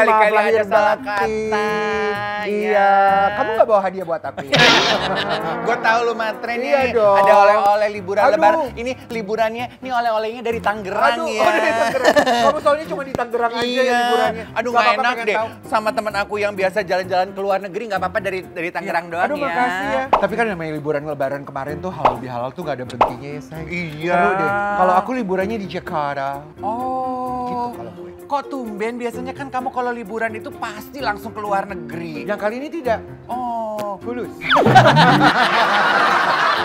Sekali lahir ada salah batin. kata. Iya. Ya. Kamu nggak bawa hadiah buat aku ya? Gue tahu lu matre nih. Iya dong. Ada oleh-oleh liburan Aduh. lebaran. Ini liburannya, ini oleh-olehnya dari Tangerang Aduh, ya. oh dari Tangerang. Kamu soalnya cuma di Tangerang aja ya liburannya. Aduh Nggak nggak apa-apa, enak deh. tahu. Sama teman aku yang biasa jalan-jalan ke luar negeri nggak apa-apa dari dari Tangerang doang Aduh ya. makasih ya. Tapi kan namanya liburan lebaran kemarin tuh halal bihalal tuh gak ada berhentinya ya say. Iya. Seru deh. Kalau aku liburannya di Jakarta. Oh. Gitu kalau. Kok tumben biasanya kan kamu kalau liburan itu pasti langsung ke luar negeri. Yang kali ini tidak. Oh. Fulus.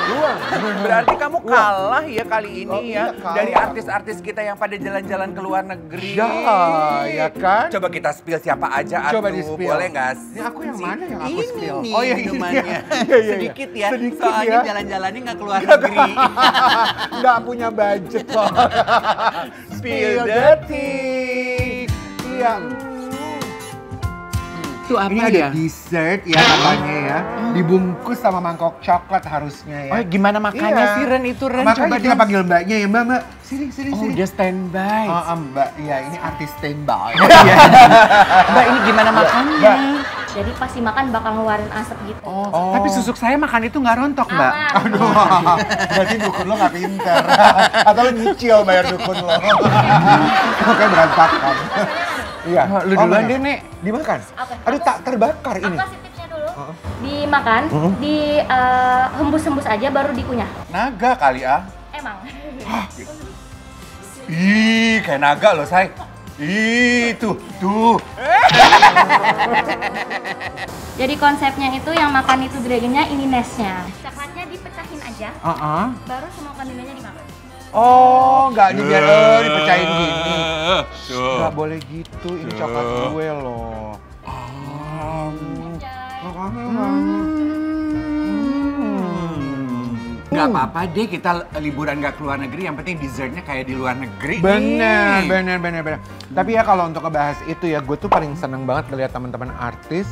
Luang. Berarti kamu kalah ya kali ini Oh, ya iya, kalah. dari artis-artis kita yang pada jalan-jalan ke luar negeri. Ya, ya kan? Coba kita spill siapa aja Coba atuh, di-spill. Boleh nggak sih? Ini aku yang mana yang aku ini spill? Nih, Oh, yang ini minumannya. ya. Iya, iya, iya. Sedikit ya. Sedikit Soalnya ya. jalan-jalannya nggak keluar negeri. Nggak punya budget. Spill the tea. Iya. Itu apa Ini ada dessert ya katanya ya. Dibungkus sama mangkok coklat harusnya ya. Oh, gimana makannya Iya. sih Ren itu Ren? Makanya Coba kita panggil mbaknya ya mbak, mbak. Sini, sini, Oh, sini. dia standby. Oh, oh, mbak, iya ini artis standby. Iya. Mbak ini gimana makannya? Mbak. Jadi pasti makan bakal ngeluarin asap gitu. Oh, Oh. tapi susuk saya makan itu nggak rontok, Mbak. Aduh, berarti dukun lo gak pinter. Atau lo nyicil bayar dukun lo. Makanya berantakan. Iya. Oh, lu duluan deh, Nek. Dimakan? Oke. Aduh, tak terbakar Aku ini. kasih tipsnya dulu. Dimakan, Mm-hmm. di eh, hembus-hembus aja baru dikunyah. Naga kali ah. Emang. Ih, kayak naga loh, say. Ih, tuh, tuh. Jadi konsepnya itu yang makan itu dragonnya ini nestnya. Coklatnya dipecahin aja, Heeh. baru semua kondimennya dimakan. Oh, nggak dibiar eh, dipecahin gini. Tuh. Nggak boleh gitu, ini coklat gue loh. Gak apa-apa deh kita liburan gak keluar negeri, yang penting dessertnya kayak di luar negeri Bener, nih. bener, bener, bener. Tapi ya kalau untuk ngebahas itu ya, gue tuh paling seneng banget ngeliat teman-teman artis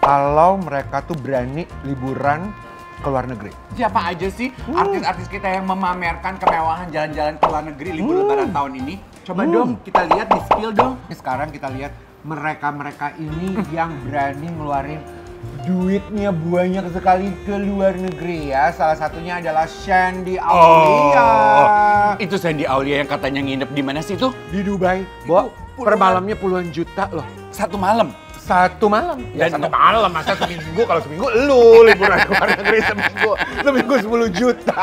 kalau mereka tuh berani liburan ke luar negeri. Siapa aja sih artis-artis kita yang memamerkan kemewahan jalan-jalan ke luar negeri libur lebaran tahun ini? Coba Hmm. dong kita lihat di spill dong. Sekarang kita lihat mereka-mereka ini yang berani ngeluarin duitnya banyak sekali ke luar negeri ya. Salah satunya adalah Shandy Aulia. itu Sandy Aulia yang katanya nginep di mana sih itu? Di Dubai, Bo, per malamnya puluhan juta loh. Satu malam. Satu malam. Ya Dan- satu malam, masa seminggu? Kalau seminggu lu liburan ke luar negeri seminggu. Seminggu 10 juta.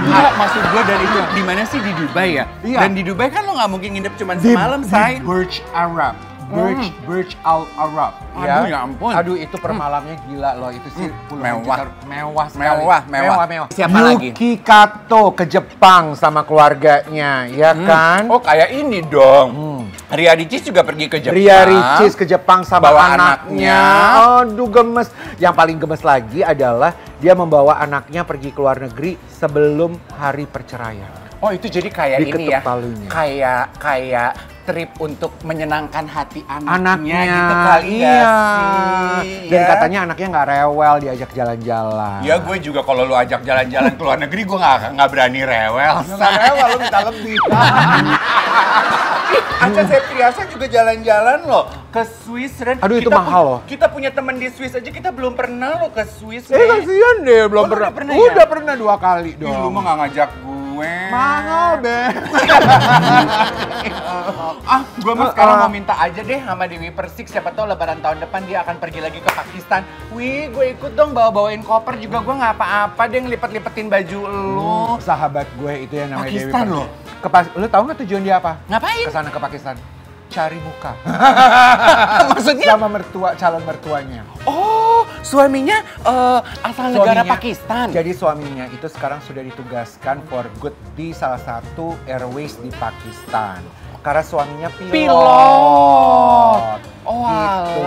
Enggak, maksud gue dan itu di mana sih di Dubai ya? Iya. Dan di Dubai kan lo nggak mungkin nginep cuma Di- semalam, di say. Burj Arab. Burj, Burj Al Arab. Aduh, ya ampun. Aduh, itu per malamnya gila loh. Itu sih puluhan Mewah. juta. Mewah sekali. Mewah, mewah. mewah. Siapa lagi? Yuki Kato ke Jepang sama keluarganya, ya kan? Oh kayak ini dong. Ria Ricis juga pergi ke Jepang. Ria Ricis ke Jepang sama Bawa anaknya. Aduh gemes. Yang paling gemes lagi adalah dia membawa anaknya pergi ke luar negeri sebelum hari perceraian. Oh itu jadi kayak Diketuk ini ya. Kayak kayak trip untuk menyenangkan hati anaknya, Anaknya, gitu kali iya. nggak sih? Dan ya? katanya anaknya nggak rewel diajak jalan-jalan. Ya gue juga kalau lu ajak jalan-jalan ke luar negeri gue nggak nggak berani rewel. Nggak rewel, lu minta lebih. Aca Septriasa juga jalan-jalan loh ke Swiss Ren. Aduh, itu Kita mahal pu- loh. Kita punya teman di Swiss aja kita belum pernah loh ke Swiss. Eh kasihan deh, belum Oh, pernah. udah pernah ya? Udah pernah dua kali Ih, dong. lu mah nggak ngajak gue. Mahal, Beb. Ah, gue mah sekarang Ah. mau minta aja deh sama Dewi Persik. Siapa tahu lebaran tahun depan dia akan pergi lagi ke Pakistan. Wih, gue ikut dong bawa-bawain koper juga. Gue nggak apa-apa deh ngelipet-lipetin baju lu. Sahabat gue itu yang namanya Dewi Pakistan Persik. loh. Ke lu tahu nggak tujuan dia apa? Ngapain? Ke sana ke Pakistan. Cari muka. Maksudnya? Sama mertua, calon mertuanya. Oh, suaminya eh, asal negara Suaminya- Pakistan. Jadi suaminya itu sekarang sudah ditugaskan for good di salah satu airways di Pakistan. Karena suaminya pilot. Pilot. Gitu.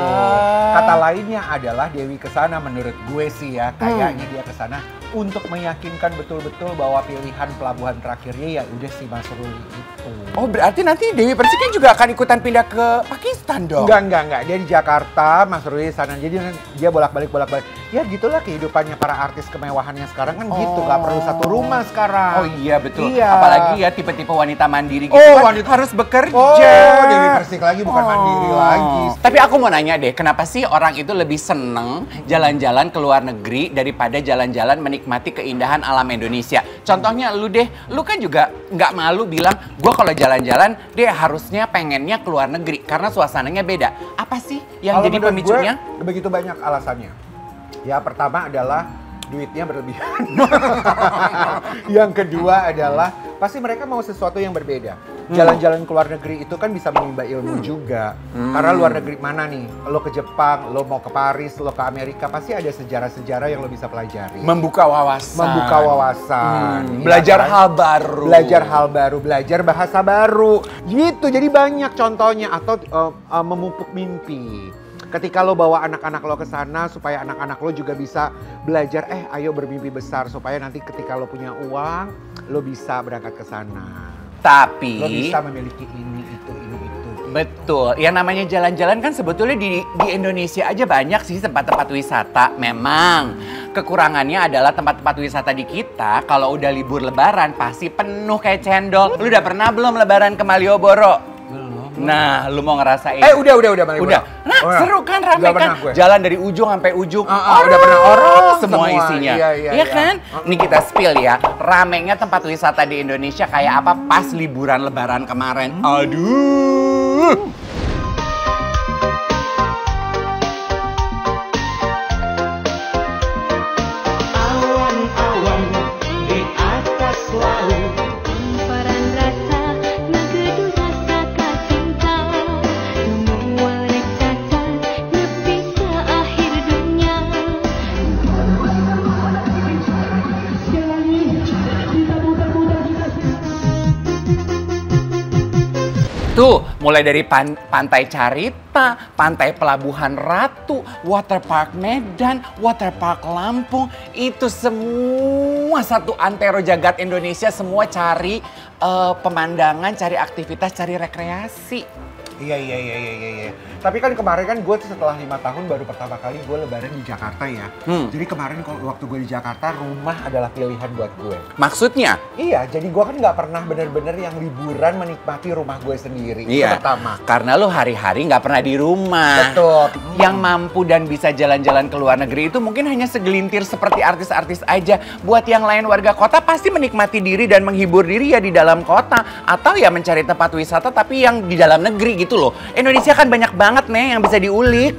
Kata lainnya adalah Dewi ke sana menurut gue sih ya, kayaknya dia ke sana untuk meyakinkan betul-betul bahwa pilihan pelabuhan terakhirnya ya udah si Mas Ruli itu. Oh, berarti nanti Dewi Persik kan juga akan ikutan pindah ke Pakistan dong? Enggak, enggak, enggak. Dia di Jakarta, Mas Ruli sana. Jadi dia bolak-balik, bolak-balik. Ya gitulah kehidupannya para artis kemewahannya sekarang kan gitu. Nggak perlu satu rumah sekarang. Oh iya betul. Iya. Apalagi ya tipe-tipe wanita mandiri gitu Oh, kan wanita- harus bekerja. Oh, Dewi Persik lagi bukan Oh. mandiri lagi. Tapi aku mau nanya deh, kenapa sih orang itu lebih seneng jalan-jalan ke luar negeri daripada jalan-jalan menikmati keindahan alam Indonesia? Contohnya lu deh, lu kan juga nggak malu bilang, gue kalau jalan-jalan deh harusnya pengennya ke luar negeri karena suasananya beda. Apa sih yang Kalau jadi pemicunya? gue, begitu banyak alasannya. Ya pertama adalah duitnya berlebihan. yang kedua adalah pasti mereka mau sesuatu yang berbeda. Jalan-jalan ke luar negeri itu kan bisa menimba ilmu juga. Karena luar negeri mana nih? Lo ke Jepang, lo mau ke Paris, lo ke Amerika, pasti ada sejarah-sejarah yang lo bisa pelajari. Membuka wawasan. Membuka wawasan. Hmm, ya belajar kan? hal baru. belajar hal baru, belajar bahasa baru. Gitu, jadi banyak contohnya atau uh, uh, memupuk mimpi. Ketika lo bawa anak-anak lo ke sana supaya anak-anak lo juga bisa belajar, eh ayo bermimpi besar supaya nanti ketika lo punya uang, lo bisa berangkat ke sana. Tapi Lo bisa memiliki ini, itu, ini, itu. Betul, yang namanya jalan-jalan kan sebetulnya di, di Indonesia aja banyak sih tempat-tempat wisata. Memang kekurangannya adalah tempat-tempat wisata di kita kalau udah libur lebaran pasti penuh kayak cendol. Lu udah pernah belum lebaran ke Malioboro? Nah, lu mau ngerasain? Eh udah, udah, udah. Malioboro. Udah. Nah, Udah. seru kan rame Udah kan? gue. Jalan dari ujung sampai ujung. Ah, ah, udah pernah orang semua, semua. isinya. Iya, iya, iya. kan? Ah, Nih kita spill ya. Ramenya tempat wisata di Indonesia kayak apa pas liburan lebaran kemarin. Hmm. Aduh. Tuh, mulai dari pan- pantai Carita, pantai Pelabuhan Ratu, Waterpark Medan, Waterpark Lampung, itu semua satu antero jagat Indonesia semua cari eh, pemandangan, cari aktivitas, cari rekreasi. Iya iya iya iya iya. Tapi kan kemarin kan gue setelah lima tahun baru pertama kali gue lebaran di Jakarta ya. Hmm. Jadi kemarin kalau waktu gue di Jakarta rumah adalah pilihan buat gue. Maksudnya? Iya, jadi gue kan nggak pernah bener-bener yang liburan menikmati rumah gue sendiri. Itu Iya, pertama. karena lo hari-hari nggak pernah di rumah. Betul. Yang mampu dan bisa jalan-jalan ke luar negeri itu mungkin hanya segelintir seperti artis-artis aja. Buat yang lain warga kota pasti menikmati diri dan menghibur diri ya di dalam kota. Atau ya mencari tempat wisata tapi yang di dalam negeri gitu loh. Indonesia kan banyak banget nih yang bisa diulik.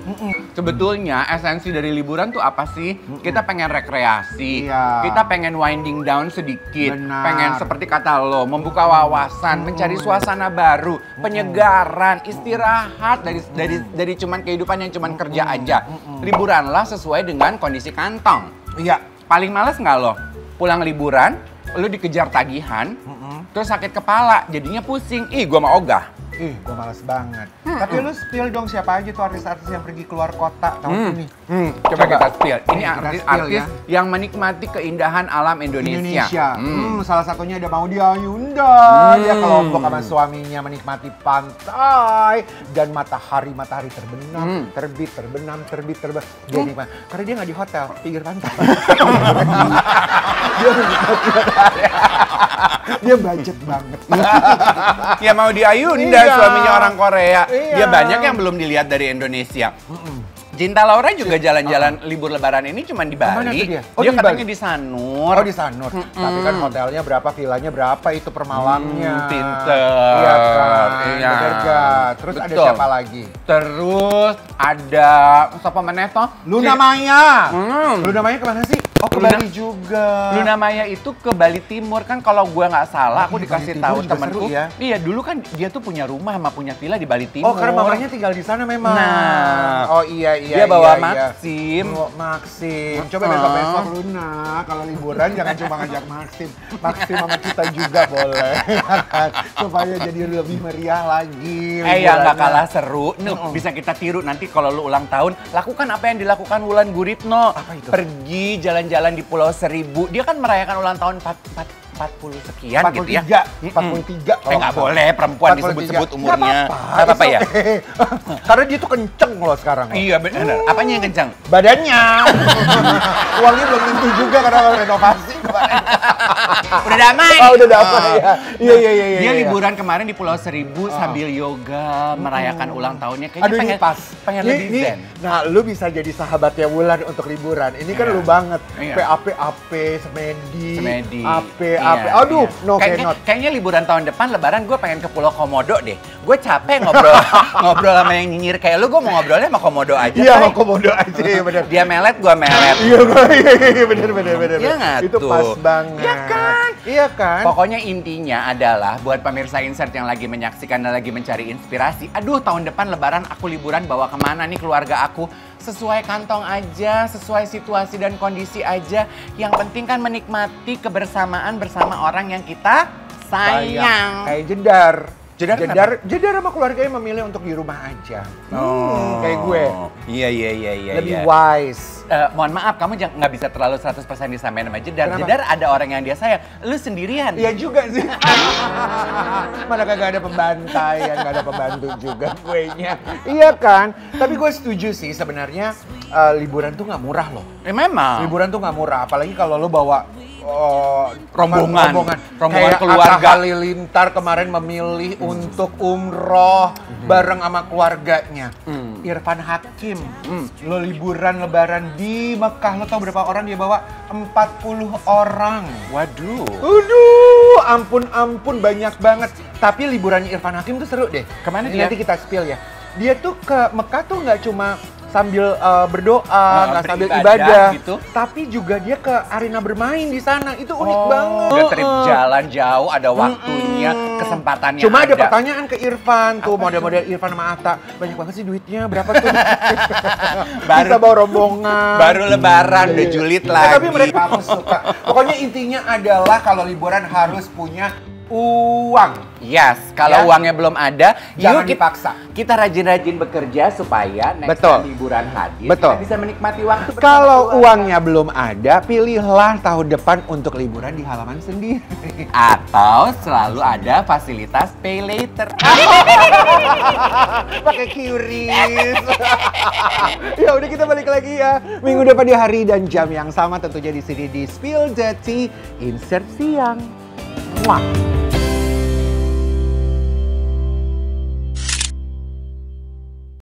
Sebetulnya esensi dari liburan tuh apa sih? Kita pengen rekreasi. Iya. Kita pengen winding down sedikit. Benar. Pengen seperti kata lo, membuka wawasan, mencari suasana baru, penyegaran, istirahat dari dari dari cuman kehidupan yang cuman kerja aja. Liburanlah sesuai dengan kondisi kantong. Iya. Paling males nggak lo? Pulang liburan, lo dikejar tagihan, terus sakit kepala, jadinya pusing. Ih, gua mau ogah. Ih, gue males banget. Tapi lu spill dong siapa aja tuh artis-artis yang pergi keluar kota tahun Hmm. ini. Hmm, coba, Coba. kita spill. Ini artis-artis spill yang menikmati keindahan alam Indonesia. Indonesia. Hmm. Hmm, salah satunya ada Maudy Ayunda. Dia Hmm. kelompok sama suaminya menikmati pantai dan matahari matahari terbenam, Hmm. terbit, terbenam, terbit, terbenam. Dia nikmat. Karena dia nggak di hotel, pinggir pantai. dia dia budget banget. ya mau di Ayunda Iya. suaminya orang Korea. Iya. Dia banyak yang belum dilihat dari Indonesia. Cinta Laura juga jalan-jalan libur lebaran ini cuma di Bali. dia? Dia, Oh, di katanya Bali. di Sanur. Oh di Sanur. Tapi kan hotelnya berapa, villanya berapa itu per malamnya. Hmm, pinter. Iya kan. Iya. Bener gak? Terus ada Betul. siapa lagi? Terus ada siapa meneh toh? Luna Si- Maya. Hmm. Luna Maya ke mana sih? Oh ke Luna- Bali juga. Luna Maya itu ke Bali Timur kan kalau gua nggak salah aku Iya, dikasih tahu temanku. seru ya. Iya dulu kan dia tuh punya rumah sama punya villa di Bali Timur. Oh karena mamanya tinggal di sana memang. Nah. Iya iya. Dia bawa iya, iya. Maxim. Oh, Maxim. Coba Uh-uh. besok besok Luna kalau liburan jangan cuma ngajak Maxim. Maxim sama kita juga boleh. Supaya jadi lebih meriah lagi. Eh ya nggak kalah seru. Nuh, bisa kita tiru nanti kalau lu ulang tahun, lakukan apa yang dilakukan Wulan Guritno. Apa itu? Pergi jalan-jalan di Pulau Seribu. Dia kan merayakan ulang tahun 4, 40 sekian gitu ya. 43, 43 Eh nggak boleh perempuan disebut-sebut umurnya. Nggak Nggak apa-apa ya? Karena dia tuh kenceng loh sekarang. loh. Iya benar. Apanya yang kencang? Badannya. Uangnya belum tentu juga karena renovasi kemarin. Udah damai. Oh, udah damai Oh. ya. Iya, iya, iya, iya, Dia iya. liburan kemarin di Pulau Seribu sambil yoga, merayakan ulang tahunnya. Kayaknya Aduh pengen, pas. pengen Ini- lebih zen. Nah, lu bisa jadi sahabatnya Wulan untuk liburan. Ini kan Iya. lu banget. Iya. PAP AP semedi. Semedi. AP Iya, AP. Aduh, iya. no kayaknya, cannot. kayaknya liburan tahun depan lebaran gue pengen ke Pulau Komodo deh. Gue capek ngobrol ngobrol sama yang nyinyir kayak lu, gue mau ngobrolnya sama Komodo aja. Iya, Tay. mau komodo aja ya benar. Dia melet, gue melet. Iya, iya, iya, benar benar benar. Iya nggak Itu pas banget. Iya kan? Iya kan? Pokoknya intinya adalah buat pemirsa insert yang lagi menyaksikan dan lagi mencari inspirasi. Aduh tahun depan lebaran aku liburan bawa ke mana nih keluarga aku. Sesuai kantong aja, sesuai situasi dan kondisi aja. Yang penting kan menikmati kebersamaan bersama orang yang kita sayang. Kayak jedar. Jedar jedar, jedar sama keluarganya memilih untuk di rumah aja. Hmm, kayak gue. Iya, iya, iya, iya. Lebih iya. wise. Eh, mohon maaf, kamu nggak bisa terlalu 100% disamain sama Jedar. Kenapa? Jedar ada orang yang dia sayang, lu sendirian. Iya juga sih. Mana kagak ada pembantai, ya, nggak ada pembantu juga kuenya. Iya kan? Tapi gue setuju sih sebenarnya eh, liburan tuh nggak murah loh. Eh, memang. Liburan tuh nggak murah, apalagi kalau lo bawa oh, Rombongan. rombongan, Rombongan Kayak keluarga. Atta Halilintar kemarin memilih untuk umroh bareng sama keluarganya. Hmm. Irfan Hakim, Hmm. lo liburan lebaran di Mekah, lo tau berapa orang dia bawa? 40 orang. Waduh. Aduh, ampun ampun banyak banget. Tapi liburannya Irfan Hakim tuh seru deh. Ke mana dia? Nanti kita spill ya. Dia tuh ke Mekah tuh nggak cuma sambil uh, berdoa, Nah, sambil ibadah, gitu. tapi juga dia ke arena bermain di sana. Itu unik Oh, banget. Udah trip jalan jauh, ada waktunya, Mm-mm. kesempatannya Cuma ada ada. pertanyaan ke Irfan tuh, model-model Irfan sama Atta. Banyak banget sih duitnya, berapa tuh? Baru- Bisa bawa rombongan. Baru lebaran, udah Iya. julid Eh, lagi. tapi mereka suka. Pokoknya intinya adalah kalau liburan harus punya uang. Yes, kalau Ya. uangnya belum ada, Jangan yuk dipaksa. kita rajin-rajin bekerja supaya next Betul. time liburan hadir Betul. kita bisa menikmati waktu Kalau uangnya belum ada, pilihlah tahun depan untuk liburan di halaman sendiri. atau selalu ada fasilitas pay later. Pakai QRIS. ya udah kita balik lagi ya. Minggu depan di hari dan jam yang sama tentunya di sini di Spill the Tea Insert Siang. 话。